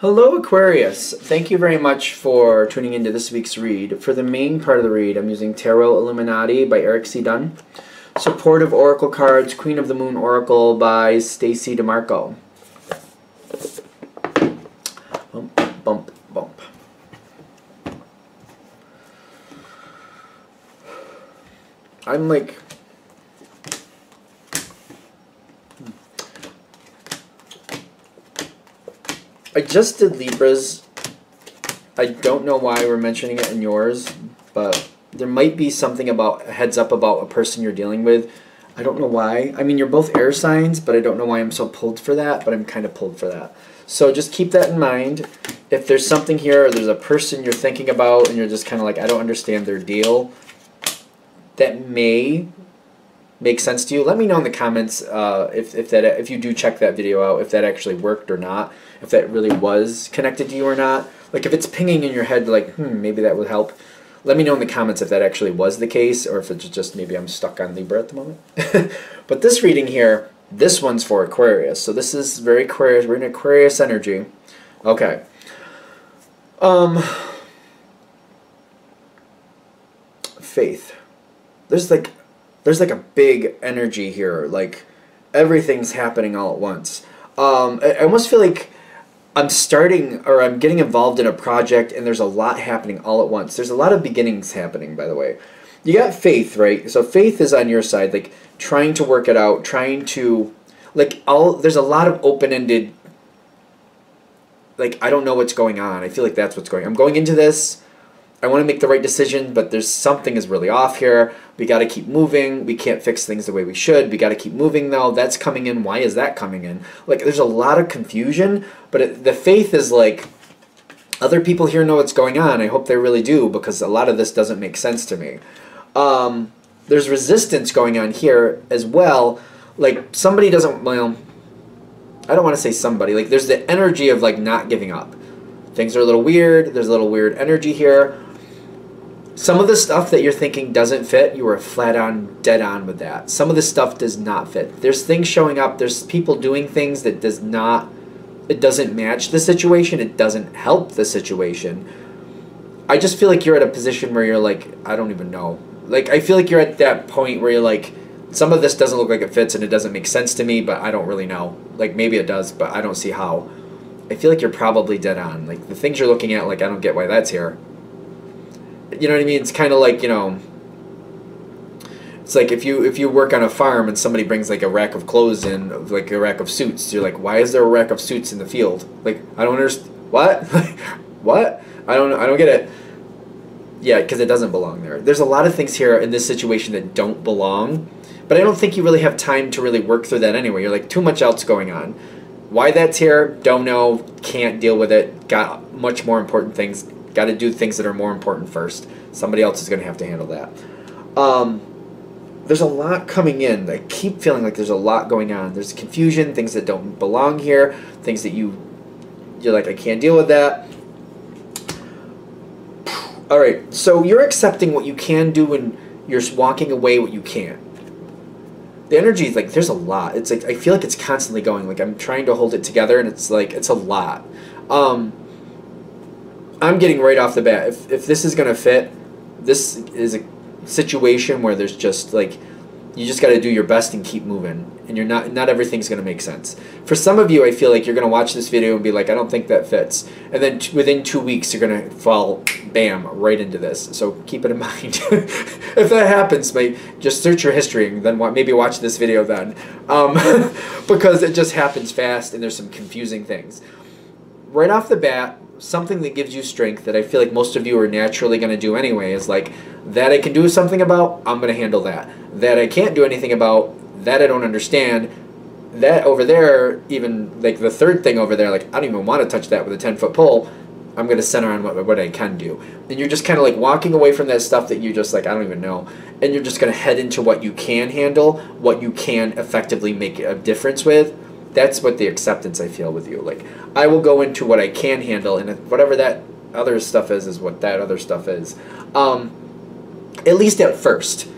Hello Aquarius! Thank you very much for tuning into this week's read. For the main part of the read, I'm using Tarot Illuminati by Erik C. Dunne. Supportive Oracle cards, Queen of the Moon Oracle by Stacey Demarco. Bump, bump, bump. I'm like just did Libras. I don't know why we're mentioning it in yours, but there might be something about a heads up about a person you're dealing with. I don't know why. I mean, you're both air signs, but I don't know why I'm so pulled for that, but I'm kind of pulled for that. So just keep that in mind. If there's something here or there's a person you're thinking about and you're just kind of like, I don't understand their deal, that may make sense to you, let me know in the comments uh, if, if that if you do check that video out, if that actually worked or not, if that really was connected to you or not. Like if it's pinging in your head, like hmm, maybe that would help. Let me know in the comments if that actually was the case, or if it's just maybe I'm stuck on Libra at the moment. but this reading here, this one's for Aquarius, so this is very Aquarius. We're in Aquarius energy. Okay. Um. Faith. There's like there's like a big energy here. Like everything's happening all at once. Um, I, I almost feel like I'm starting or I'm getting involved in a project and there's a lot happening all at once. There's a lot of beginnings happening, by the way. You got faith, right? So faith is on your side, like trying to work it out, trying to like all there's a lot of open-ended like I don't know what's going on. I feel like that's what's going. I'm going into this I want to make the right decision, but there's something is really off here. We got to keep moving. We can't fix things the way we should. We got to keep moving though. That's coming in. Why is that coming in? Like there's a lot of confusion, but it, the faith is like other people here know what's going on. I hope they really do because a lot of this doesn't make sense to me. Um, there's resistance going on here as well. Like somebody doesn't well, I don't want to say somebody. Like there's the energy of like not giving up. Things are a little weird. There's a little weird energy here some of the stuff that you're thinking doesn't fit, you are flat on dead on with that. Some of the stuff does not fit. There's things showing up, there's people doing things that does not it doesn't match the situation, it doesn't help the situation. I just feel like you're at a position where you're like, I don't even know. Like I feel like you're at that point where you're like some of this doesn't look like it fits and it doesn't make sense to me, but I don't really know. Like maybe it does, but I don't see how. I feel like you're probably dead on. Like the things you're looking at, like I don't get why that's here you know what I mean? It's kind of like you know. It's like if you if you work on a farm and somebody brings like a rack of clothes in, like a rack of suits, you're like, why is there a rack of suits in the field? Like I don't understand. What? what? I don't I don't get it. Yeah, because it doesn't belong there. There's a lot of things here in this situation that don't belong, but I don't think you really have time to really work through that anyway. You're like too much else going on. Why that's here, don't know, can't deal with it. Got much more important things Got to do things that are more important first. Somebody else is going to have to handle that. Um, there's a lot coming in. I keep feeling like there's a lot going on. There's confusion, things that don't belong here, things that you you're like I can't deal with that. All right, so you're accepting what you can do and you're walking away what you can't. The energy is like there's a lot. It's like I feel like it's constantly going. Like I'm trying to hold it together and it's like it's a lot. Um, I'm getting right off the bat. If if this is gonna fit, this is a situation where there's just like you just got to do your best and keep moving and you're not not everything's going to make sense. For some of you i feel like you're going to watch this video and be like i don't think that fits. And then within two weeks you're going to fall bam right into this. So keep it in mind. If that happens mate just search your history and then maybe watch this video then. Um, because it just happens fast and there's some confusing things. Right off the bat something that gives you strength that I feel like most of you are naturally going to do anyway is like that I can do something about, I'm going to handle that. That I can't do anything about, that I don't understand. That over there, even like the third thing over there, like I don't even want to touch that with a 10 foot pole. I'm going to center on what, what I can do. And you're just kind of like walking away from that stuff that you just like, I don't even know. And you're just going to head into what you can handle, what you can effectively make a difference with that's what the acceptance I feel with you. Like I will go into what I can handle, and whatever that other stuff is, is what that other stuff is. Um, at least at first,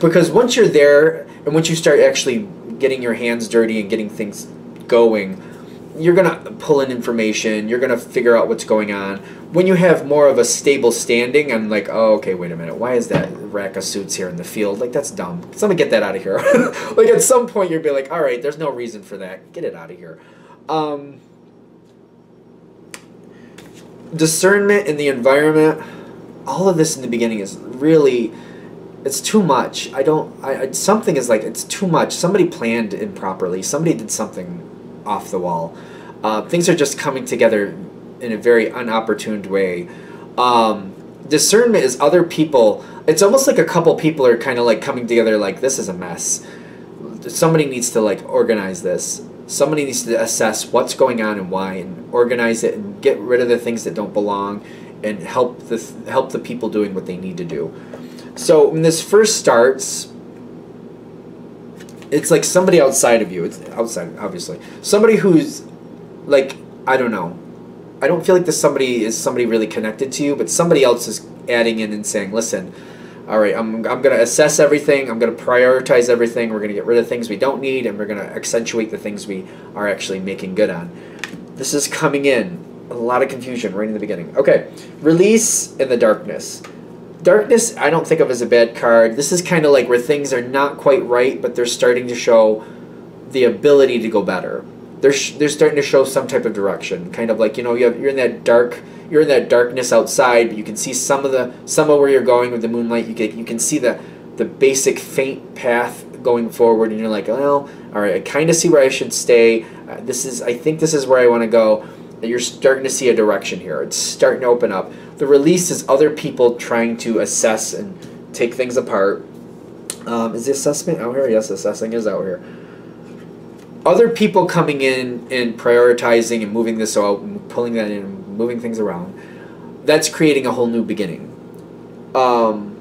because once you're there, and once you start actually getting your hands dirty and getting things going, you're gonna pull in information. You're gonna figure out what's going on. When you have more of a stable standing, I'm like, oh, okay, wait a minute. Why is that rack of suits here in the field? Like that's dumb. Somebody get that out of here. like at some point, you'd be like, all right, there's no reason for that. Get it out of here. Um, discernment in the environment. All of this in the beginning is really it's too much. I don't. I, I, something is like it's too much. Somebody planned improperly. Somebody did something off the wall. Uh, things are just coming together in a very unopportune way. Um, discernment is other people. It's almost like a couple people are kind of like coming together. Like this is a mess. Somebody needs to like organize this. Somebody needs to assess what's going on and why, and organize it and get rid of the things that don't belong, and help the help the people doing what they need to do. So when this first starts, it's like somebody outside of you. It's outside, obviously. Somebody who's like I don't know. I don't feel like this somebody is somebody really connected to you, but somebody else is adding in and saying, "Listen, all right, I'm I'm gonna assess everything. I'm gonna prioritize everything. We're gonna get rid of things we don't need, and we're gonna accentuate the things we are actually making good on." This is coming in a lot of confusion right in the beginning. Okay, release in the darkness. Darkness, I don't think of as a bad card. This is kind of like where things are not quite right, but they're starting to show the ability to go better. They're, they're starting to show some type of direction. Kind of like, you know, you have, you're in that dark, you're in that darkness outside, but you can see some of the, some of where you're going with the moonlight. You can, you can see the, the basic faint path going forward, and you're like, well, all right, I kind of see where I should stay. Uh, this is, I think this is where I want to go. You're starting to see a direction here. It's starting to open up. The release is other people trying to assess and take things apart. Um, is the assessment out here? Yes, assessing is out here. Other people coming in and prioritizing and moving this out, pulling that in, and moving things around. That's creating a whole new beginning. Um,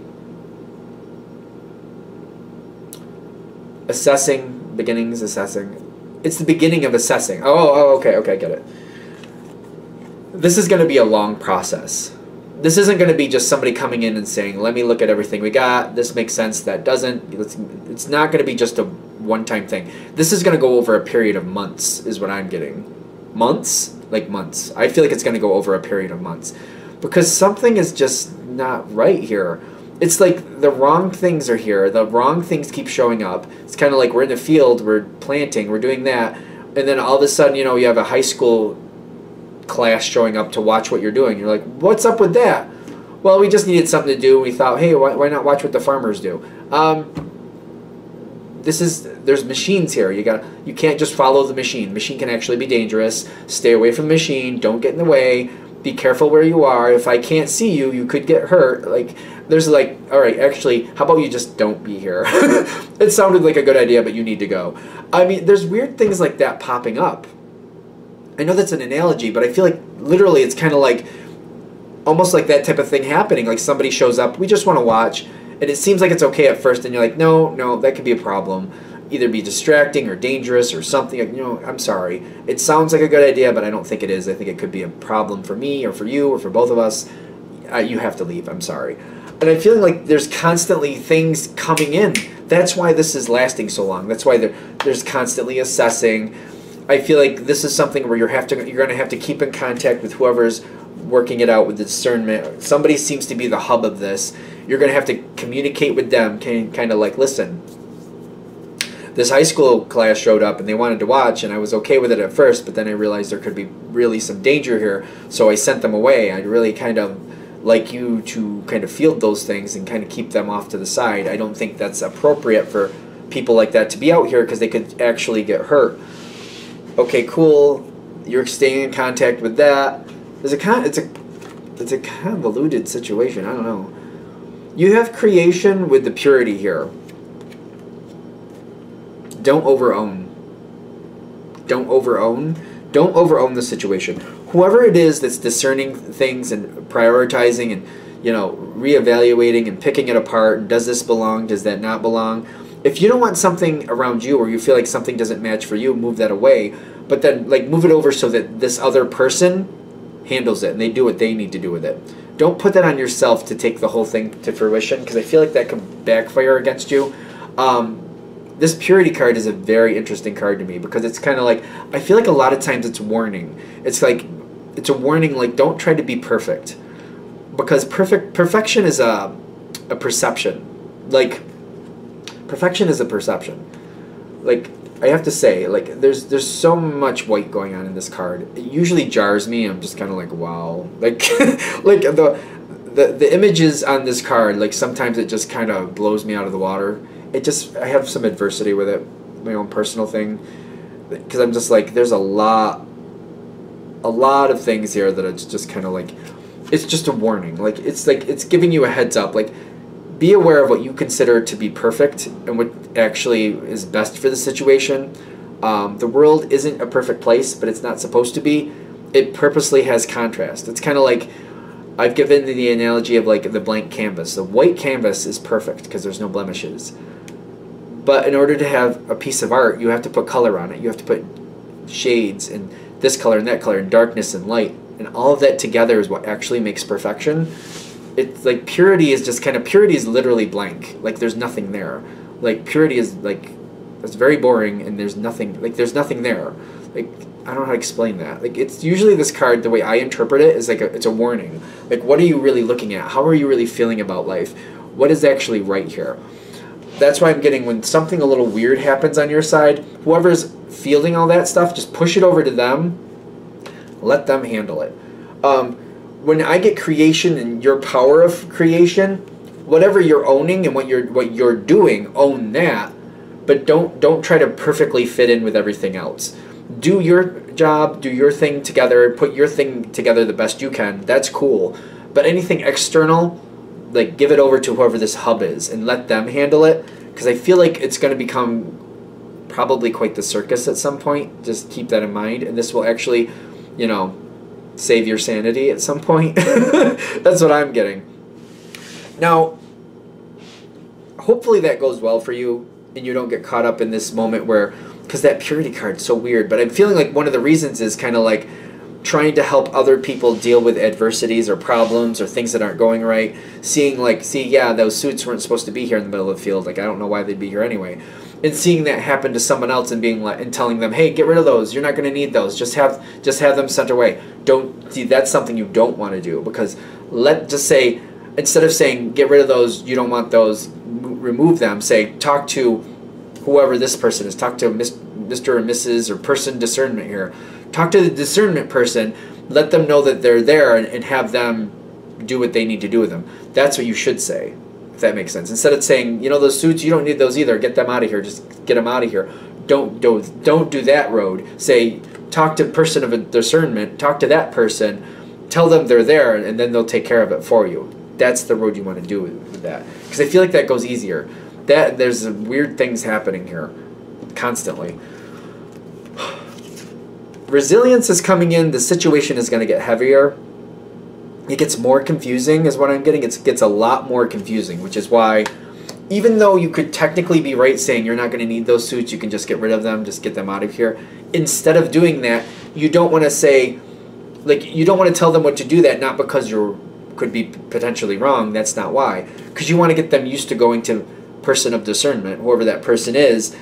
assessing beginnings, assessing. It's the beginning of assessing. Oh, oh, okay, okay, I get it. This is going to be a long process this isn't going to be just somebody coming in and saying, "Let me look at everything we got. This makes sense. That doesn't." It's, it's not going to be just a one-time thing. This is going to go over a period of months, is what I'm getting. Months, like months. I feel like it's going to go over a period of months because something is just not right here. It's like the wrong things are here. The wrong things keep showing up. It's kind of like we're in the field, we're planting, we're doing that, and then all of a sudden, you know, you have a high school class showing up to watch what you're doing. You're like, what's up with that? Well, we just needed something to do. And we thought, hey, why, why not watch what the farmers do? Um, this is there's machines here. You got you can't just follow the machine. Machine can actually be dangerous. Stay away from the machine. Don't get in the way. Be careful where you are. If I can't see you, you could get hurt. Like there's like, all right, actually, how about you just don't be here? it sounded like a good idea, but you need to go. I mean, there's weird things like that popping up I know that's an analogy, but I feel like literally it's kind of like almost like that type of thing happening. Like somebody shows up, we just want to watch, and it seems like it's okay at first, and you're like, no, no, that could be a problem. Either be distracting or dangerous or something. You know, I'm sorry. It sounds like a good idea, but I don't think it is. I think it could be a problem for me or for you or for both of us. Uh, you have to leave. I'm sorry. And I'm feeling like there's constantly things coming in. That's why this is lasting so long. That's why there, there's constantly assessing I feel like this is something where you have to you're going to have to keep in contact with whoever's working it out with discernment. Somebody seems to be the hub of this. You're going to have to communicate with them, kind of like listen. This high school class showed up and they wanted to watch, and I was okay with it at first, but then I realized there could be really some danger here, so I sent them away. I'd really kind of like you to kind of field those things and kind of keep them off to the side. I don't think that's appropriate for people like that to be out here because they could actually get hurt okay, cool. You're staying in contact with that. There's a kind. It's a. It's a convoluted situation. I don't know. You have creation with the purity here. Don't overown. Don't overown. Don't overown the situation. Whoever it is that's discerning things and prioritizing and you know reevaluating and picking it apart. Does this belong? Does that not belong? if you don't want something around you or you feel like something doesn't match for you, move that away. But then like move it over so that this other person handles it and they do what they need to do with it. Don't put that on yourself to take the whole thing to fruition because I feel like that can backfire against you. Um, this purity card is a very interesting card to me because it's kind of like I feel like a lot of times it's warning. It's like it's a warning like don't try to be perfect because perfect perfection is a a perception. Like perfection is a perception. Like I have to say, like there's there's so much white going on in this card. It usually jars me. I'm just kind of like, wow, like like the the the images on this card. Like sometimes it just kind of blows me out of the water. It just I have some adversity with it, my own personal thing, because I'm just like there's a lot, a lot of things here that it's just kind of like, it's just a warning. Like it's like it's giving you a heads up. Like be aware of what you consider to be perfect and what actually is best for the situation. Um, the world isn't a perfect place, but it's not supposed to be. It purposely has contrast. It's kind of like I've given the analogy of like the blank canvas. The white canvas is perfect because there's no blemishes. But in order to have a piece of art, you have to put color on it. You have to put shades and this color and that color and darkness and light. And all of that together is what actually makes perfection it's like purity is just kind of purity is literally blank. Like there's nothing there. Like purity is like it's very boring and there's nothing like there's nothing there. Like I don't know how to explain that. Like it's usually this card the way I interpret it is like a, it's a warning. Like what are you really looking at? How are you really feeling about life? What is actually right here? That's why I'm getting when something a little weird happens on your side, whoever's feeling all that stuff, just push it over to them. Let them handle it. Um, when I get creation and your power of creation, whatever you're owning and what you're what you're doing, own that. But don't don't try to perfectly fit in with everything else. Do your job, do your thing together, put your thing together the best you can. That's cool. But anything external, like give it over to whoever this hub is and let them handle it because I feel like it's going to become probably quite the circus at some point. Just keep that in mind and this will actually, you know, save your sanity at some point. That's what I'm getting. Now, hopefully that goes well for you and you don't get caught up in this moment where because that purity card's so weird but i'm feeling like one of the reasons is kind of like trying to help other people deal with adversities or problems or things that aren't going right seeing like see yeah those suits weren't supposed to be here in the middle of the field like i don't know why they'd be here anyway and seeing that happen to someone else and being like and telling them hey get rid of those. You're not going to need those. Just have just have them sent away. Don't see that's something you don't want to do because let just say instead of saying get rid of those. You don't want those remove them. Say talk to whoever this person is. Talk to mr or mrs or person discernment here. Talk to the discernment person. Let them know that they're there and, and have them do what they need to do with them. That's what you should say if that makes sense. Instead of saying, you know, those suits, you don't need those either. Get them out of here. Just get them out of here. Don't don't don't do that road. Say, talk to person of a discernment. Talk to that person. Tell them they're there, and then they'll take care of it for you. That's the road you want to do with that. Because I feel like that goes easier. That there's weird things happening here, constantly. Resilience is coming in. The situation is going to get heavier it gets more confusing is what I'm getting. It gets a lot more confusing, which is why even though you could technically be right saying you're not going to need those suits, you can just get rid of them, just get them out of here. Instead of doing that, you don't want to say like you don't want to tell them what to do that not because you could be potentially wrong, that's not why. Cuz you want to get them used to going to person of discernment, whoever that person is.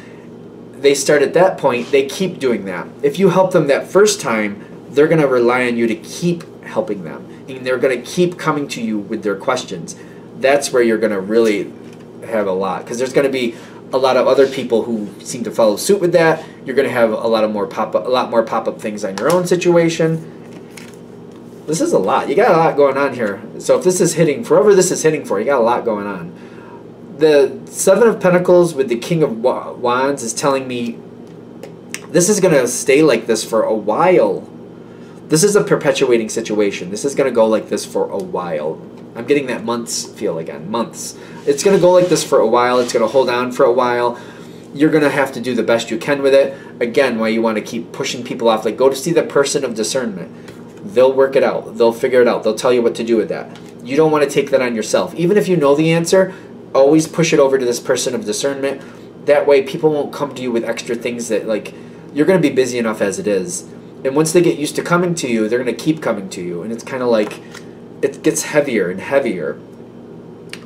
They start at that point, they keep doing that. If you help them that first time, they're going to rely on you to keep helping them and they're going to keep coming to you with their questions. That's where you're going to really have a lot because there's going to be a lot of other people who seem to follow suit with that. You're going to have a lot of more pop up, a lot more pop up things on your own situation. This is a lot. You got a lot going on here. So if this is hitting, forever this is hitting for, you got a lot going on. The Seven of Pentacles with the King of Wands is telling me this is going to stay like this for a while this is a perpetuating situation. This is going to go like this for a while. I'm getting that months feel again. Months. It's going to go like this for a while. It's going to hold on for a while. You're going to have to do the best you can with it. Again, why you want to keep pushing people off. Like, go to see the person of discernment. They'll work it out. They'll figure it out. They'll tell you what to do with that. You don't want to take that on yourself. Even if you know the answer, always push it over to this person of discernment. That way, people won't come to you with extra things that, like, you're going to be busy enough as it is and once they get used to coming to you, they're going to keep coming to you. And it's kind of like it gets heavier and heavier.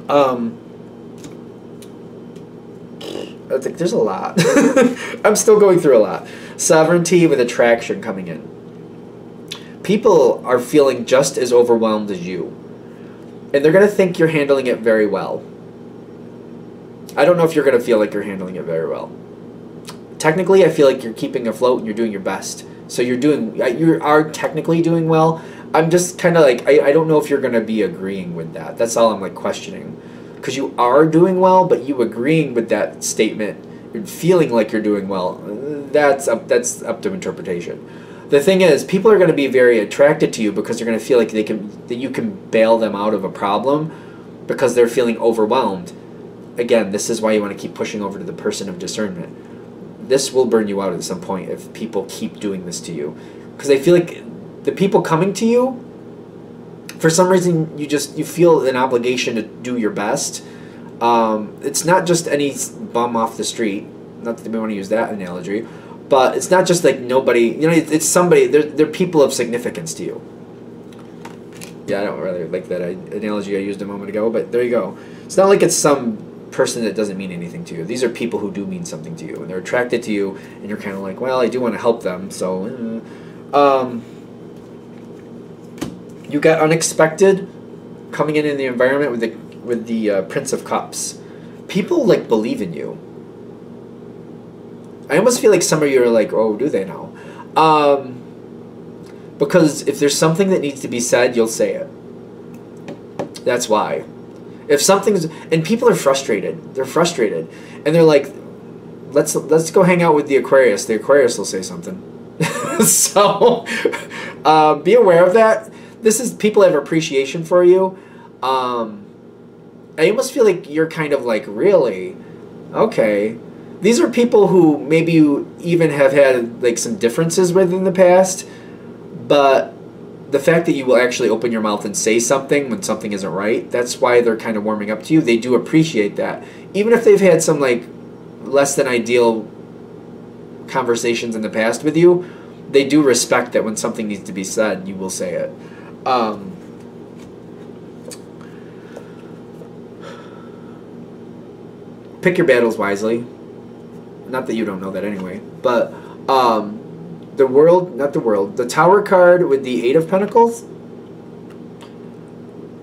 Um, It's like there's a lot. I'm still going through a lot. Sovereignty with attraction coming in. People are feeling just as overwhelmed as you. And they're going to think you're handling it very well. I don't know if you're going to feel like you're handling it very well. Technically, I feel like you're keeping afloat and you're doing your best. So you're doing, you are technically doing well. I'm just kind of like, I, I don't know if you're going to be agreeing with that. That's all I'm like questioning because you are doing well, but you agreeing with that statement and feeling like you're doing well, that's up that's up to interpretation. The thing is, people are going to be very attracted to you because they're going to feel like they can that you can bail them out of a problem because they're feeling overwhelmed. Again, this is why you want to keep pushing over to the person of discernment. This will burn you out at some point if people keep doing this to you because I feel like the people coming to you for some reason you just you feel an obligation to do your best. Um, it's not just any bum off the street. Not that we want to use that analogy, but it's not just like nobody. You know, it's somebody. They're they're people of significance to you. Yeah, I don't really like that analogy I used a moment ago, but there you go. It's not like it's some person that doesn't mean anything to you. These are people who do mean something to you, and they're attracted to you, and you're kind of like, well, I do want to help them, so. Uh, um, you got unexpected coming in in the environment with the with the uh, Prince of Cups. People like believe in you. I almost feel like some of you are like, oh, do they now? Um, because if there's something that needs to be said, you'll say it. That's why. If something's and people are frustrated, they're frustrated, and they're like, let's let's go hang out with the Aquarius. The Aquarius will say something. so, uh, be aware of that this is people have appreciation for you. Um, I almost feel like you're kind of like really okay. These are people who maybe you even have had like some differences with in the past, but the fact that you will actually open your mouth and say something when something isn't right, that's why they're kind of warming up to you. They do appreciate that. Even if they've had some like less than ideal conversations in the past with you, they do respect that when something needs to be said, you will say it. Um, pick your battles wisely. Not that you don't know that anyway, but um, the world, not the world, the Tower card with the Eight of Pentacles.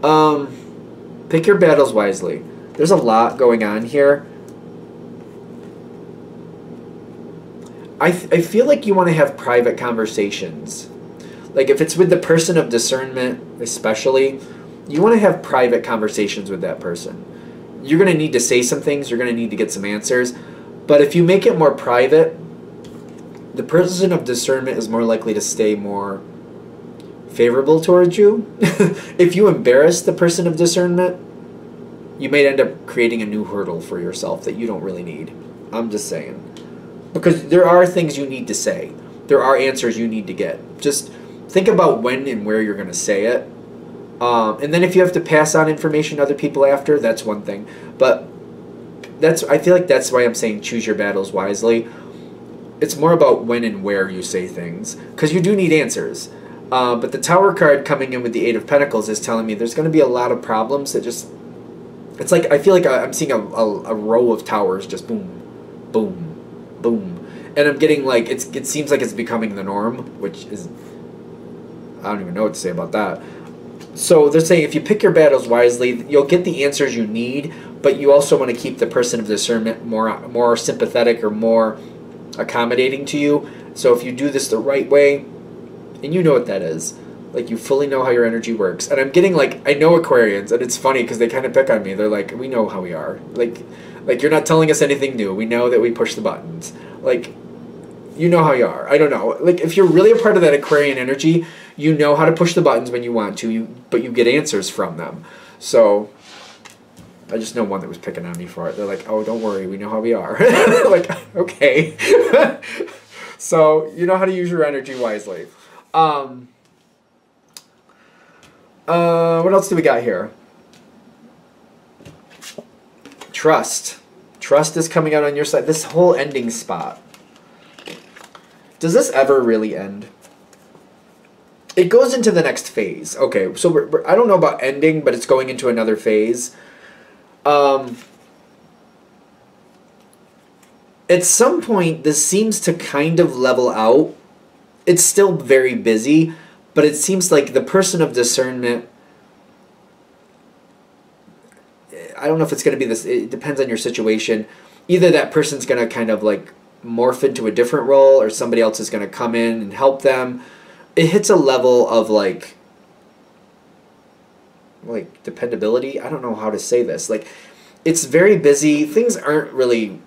Um, pick your battles wisely. There's a lot going on here. I, I feel like you want to have private conversations like if it's with the person of discernment especially you want to have private conversations with that person you're going to need to say some things you're going to need to get some answers but if you make it more private the person of discernment is more likely to stay more favorable towards you if you embarrass the person of discernment you may end up creating a new hurdle for yourself that you don't really need i'm just saying because there are things you need to say there are answers you need to get just think about when and where you're going to say it. Um, and then if you have to pass on information to other people after, that's one thing. But that's I feel like that's why I'm saying choose your battles wisely. It's more about when and where you say things because you do need answers. Uh, but the Tower card coming in with the Eight of Pentacles is telling me there's going to be a lot of problems that just. It's like I feel like I'm seeing a, a, a row of towers just boom, boom, boom, and I'm getting like it's it seems like it's becoming the norm, which is I don't even know what to say about that. So they're saying if you pick your battles wisely, you'll get the answers you need, but you also want to keep the person of discernment more more sympathetic or more accommodating to you. So if you do this the right way, and you know what that is, like you fully know how your energy works. And I'm getting like I know Aquarians, and it's funny because they kind of pick on me. They're like, we know how we are. Like, like you're not telling us anything new. We know that we push the buttons. Like, you know how you are. I don't know. Like if you're really a part of that Aquarian energy, you know how to push the buttons when you want to, you but you get answers from them. So I just know one that was picking on me for it. They're like, "Oh, don't worry, we know how we are." like, okay. so you know how to use your energy wisely. Um, uh, what else do we got here? Trust. Trust is coming out on your side. This whole ending spot. Does this ever really end? it goes into the next phase. Okay, so we're, we're, I don't know about ending, but it's going into another phase. Um, at some point, this seems to kind of level out. It's still very busy, but it seems like the person of discernment. I don't know if it's going to be this. It depends on your situation. Either that person's going to kind of like morph into a different role, or somebody else is going to come in and help them. It hits a level of like like dependability. I don't know how to say this. Like it's very busy. Things aren't really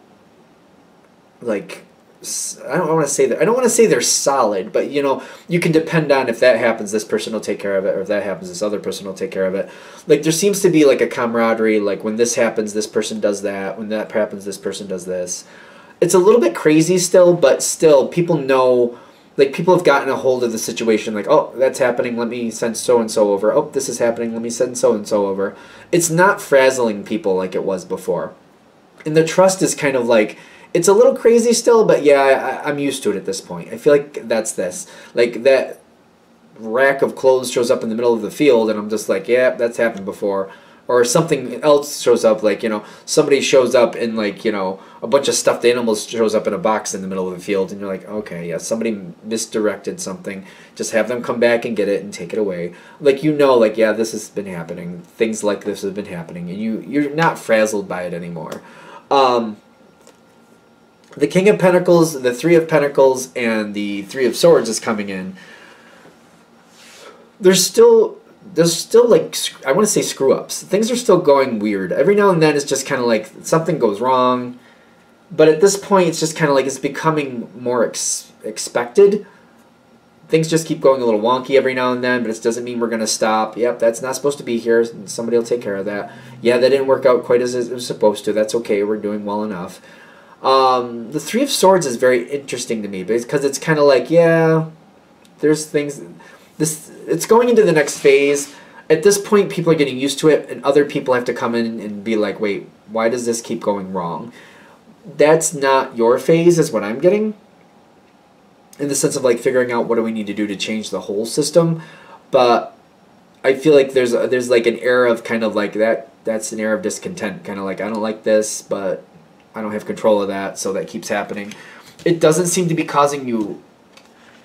like I don't want to say that. I don't want to say they're solid, but you know, you can depend on if that happens, this person will take care of it, or if that happens, this other person will take care of it. Like there seems to be like a camaraderie. Like when this happens, this person does that. When that happens, this person does this. It's a little bit crazy still, but still, people know. Like people have gotten a hold of the situation. Like, oh, that's happening. Let me send so and so over. Oh, this is happening. Let me send so and so over. It's not frazzling people like it was before, and the trust is kind of like it's a little crazy still, but yeah, I, I'm used to it at this point. I feel like that's this. Like that rack of clothes shows up in the middle of the field, and I'm just like, yeah, that's happened before. Or something else shows up, like, you know, somebody shows up in, like, you know, a bunch of stuffed animals shows up in a box in the middle of the field, and you're like, okay, yeah, somebody misdirected something. Just have them come back and get it and take it away. Like, you know, like, yeah, this has been happening. Things like this have been happening, and you, you're not frazzled by it anymore. Um, the King of Pentacles, the Three of Pentacles, and the Three of Swords is coming in. There's still there's still like I want to say screw ups. Things are still going weird. Every now and then it's just kind of like something goes wrong, but at this point it's just kind of like it's becoming more ex- expected. Things just keep going a little wonky every now and then, but it doesn't mean we're gonna stop. Yep, that's not supposed to be here. Somebody will take care of that. Yeah, that didn't work out quite as it was supposed to. That's okay. We're doing well enough. Um, the Three of Swords is very interesting to me because it's kind of like, yeah, there's things. This it's going into the next phase. At this point, people are getting used to it, and other people have to come in and be like, wait, why does this keep going wrong? That's not your phase, is what I'm getting. In the sense of like figuring out what do we need to do to change the whole system, but I feel like there's a, there's like an era of kind of like that. That's an era of discontent, kind of like I don't like this, but I don't have control of that, so that keeps happening. It doesn't seem to be causing you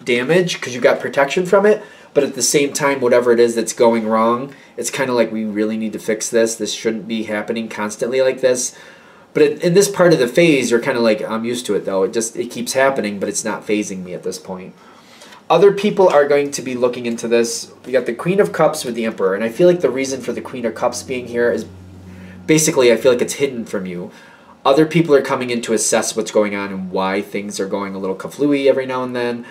damage because you got protection from it, but at the same time, whatever it is that's going wrong, it's kind of like we really need to fix this. This shouldn't be happening constantly like this. But in this part of the phase, you're kind of like, I'm used to it though. It just it keeps happening, but it's not phasing me at this point. Other people are going to be looking into this. We got the Queen of Cups with the Emperor, and I feel like the reason for the Queen of Cups being here is basically I feel like it's hidden from you other people are coming in to assess what's going on and why things are going a little kaflooey every now and then.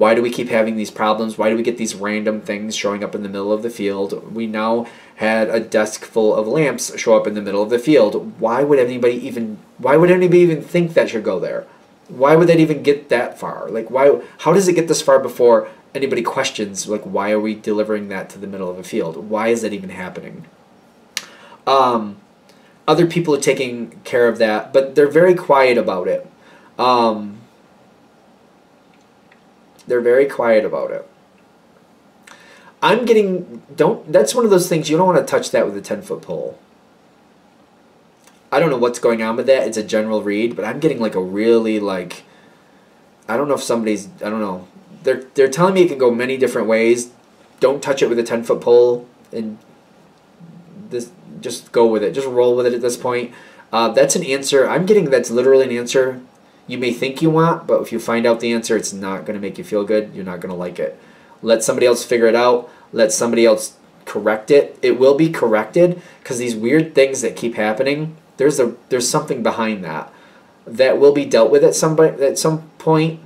Why do we keep having these problems? Why do we get these random things showing up in the middle of the field? We now had a desk full of lamps show up in the middle of the field. Why would anybody even why would anybody even think that should go there? Why would that even get that far? Like why how does it get this far before anybody questions like why are we delivering that to the middle of a field? Why is that even happening? Um other people are taking care of that, but they're very quiet about it. Um, they're very quiet about it. I'm getting don't. That's one of those things you don't want to touch that with a ten foot pole. I don't know what's going on with that. It's a general read, but I'm getting like a really like. I don't know if somebody's. I don't know. They're they're telling me it can go many different ways. Don't touch it with a ten foot pole, and this just go with it. Just roll with it at this point. Uh, that's an answer. I'm getting that's literally an answer you may think you want, but if you find out the answer, it's not going to make you feel good. You're not going to like it. Let somebody else figure it out. Let somebody else correct it. It will be corrected because these weird things that keep happening, there's a there's something behind that that will be dealt with at some at some point.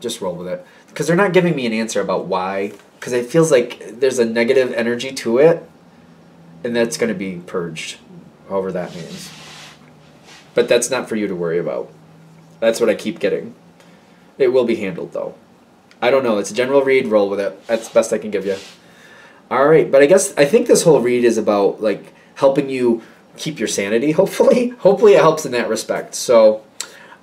Just roll with it because they're not giving me an answer about why because it feels like there's a negative energy to it, and that's going to be purged, however that means. But that's not for you to worry about. That's what I keep getting. It will be handled though. I don't know. It's a general read. Roll with it. That's the best I can give you. All right, but I guess I think this whole read is about like helping you keep your sanity. Hopefully, hopefully it helps in that respect. So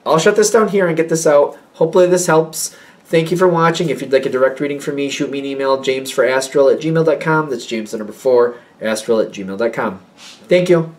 I'll shut this down here and get this out. Hopefully this helps. Thank you for watching. If you'd like a direct reading from me, shoot me an email, jamesforastral at gmail.com. That's James the number four, astral at gmail.com. Thank you.